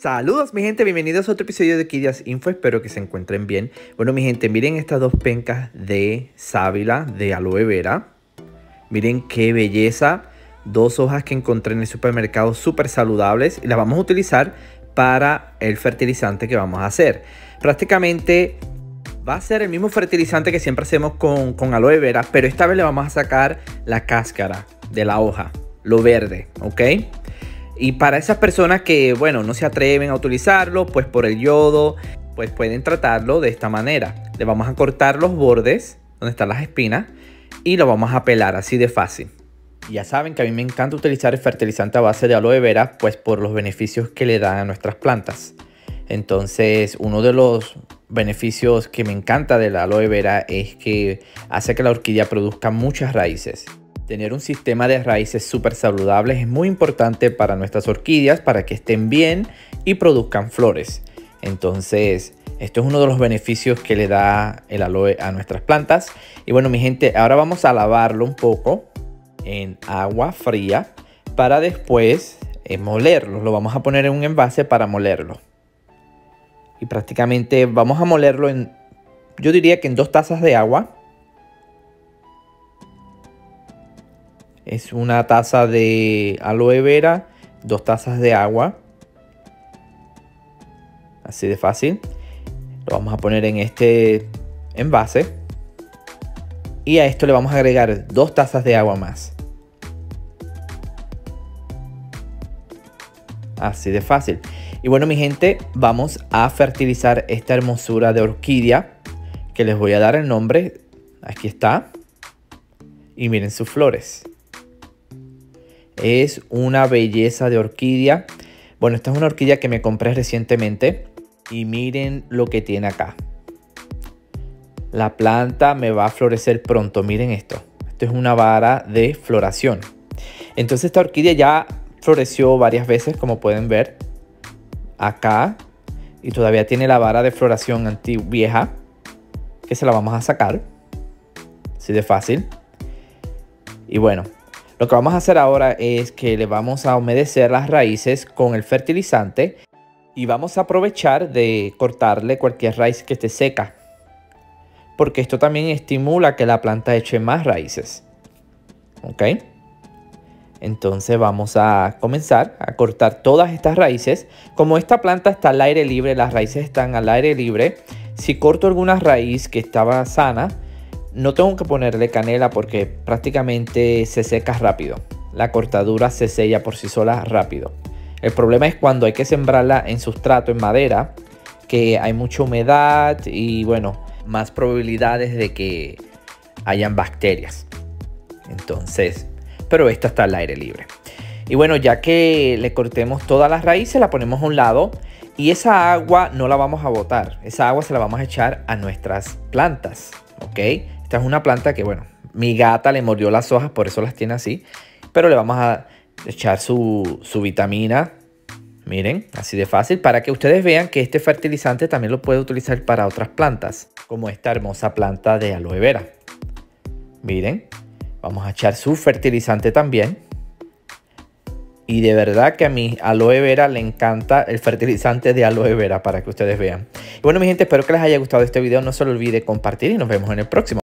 Saludos mi gente, bienvenidos a otro episodio de Kidias Info, espero que se encuentren bien. Bueno mi gente, miren estas dos pencas de sábila de aloe vera. Miren qué belleza, dos hojas que encontré en el supermercado súper saludables y las vamos a utilizar para el fertilizante que vamos a hacer. Prácticamente va a ser el mismo fertilizante que siempre hacemos con, con aloe vera, pero esta vez le vamos a sacar la cáscara de la hoja, lo verde, ¿ok? Y para esas personas que, bueno, no se atreven a utilizarlo, pues por el yodo, pues pueden tratarlo de esta manera. Le vamos a cortar los bordes, donde están las espinas, y lo vamos a pelar así de fácil. Ya saben que a mí me encanta utilizar el fertilizante a base de aloe vera, pues por los beneficios que le dan a nuestras plantas. Entonces, uno de los beneficios que me encanta de la aloe vera es que hace que la orquídea produzca muchas raíces. Tener un sistema de raíces súper saludables es muy importante para nuestras orquídeas, para que estén bien y produzcan flores. Entonces, esto es uno de los beneficios que le da el aloe a nuestras plantas. Y bueno, mi gente, ahora vamos a lavarlo un poco en agua fría para después eh, molerlo. Lo vamos a poner en un envase para molerlo. Y prácticamente vamos a molerlo en, yo diría que en dos tazas de agua Es una taza de aloe vera, dos tazas de agua. Así de fácil. Lo vamos a poner en este envase. Y a esto le vamos a agregar dos tazas de agua más. Así de fácil. Y bueno, mi gente, vamos a fertilizar esta hermosura de orquídea que les voy a dar el nombre. Aquí está. Y miren sus flores. Es una belleza de orquídea. Bueno, esta es una orquídea que me compré recientemente. Y miren lo que tiene acá. La planta me va a florecer pronto. Miren esto. Esto es una vara de floración. Entonces esta orquídea ya floreció varias veces, como pueden ver. Acá. Y todavía tiene la vara de floración antigua, vieja. Que se la vamos a sacar. Así de fácil. Y bueno, lo que vamos a hacer ahora es que le vamos a humedecer las raíces con el fertilizante y vamos a aprovechar de cortarle cualquier raíz que esté seca. Porque esto también estimula que la planta eche más raíces. ¿Ok? Entonces vamos a comenzar a cortar todas estas raíces. Como esta planta está al aire libre, las raíces están al aire libre. Si corto alguna raíz que estaba sana, no tengo que ponerle canela porque prácticamente se seca rápido. La cortadura se sella por sí sola rápido. El problema es cuando hay que sembrarla en sustrato, en madera, que hay mucha humedad y bueno, más probabilidades de que hayan bacterias. Entonces, pero esta está al aire libre. Y bueno, ya que le cortemos todas las raíces, la ponemos a un lado y esa agua no la vamos a botar. Esa agua se la vamos a echar a nuestras plantas, ¿ok? Esta es una planta que, bueno, mi gata le mordió las hojas, por eso las tiene así. Pero le vamos a echar su, su vitamina, miren, así de fácil, para que ustedes vean que este fertilizante también lo puede utilizar para otras plantas, como esta hermosa planta de aloe vera. Miren, vamos a echar su fertilizante también. Y de verdad que a mi aloe vera le encanta el fertilizante de aloe vera para que ustedes vean. Y bueno mi gente, espero que les haya gustado este video. No se lo olvide compartir y nos vemos en el próximo.